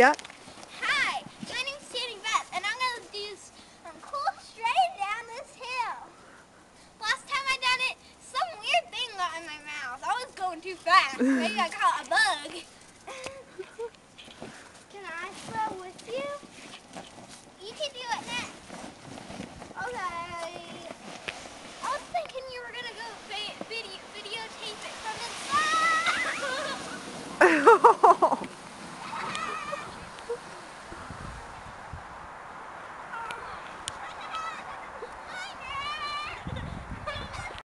Yeah. Hi, my name's Sandy Beth, and I'm gonna do some cool straight down this hill. Last time I done it, some weird thing got in my mouth. I was going too fast. Maybe I caught a bug. Can I throw with you? You can do it next. Okay. I was thinking you were gonna go video videotape it from inside.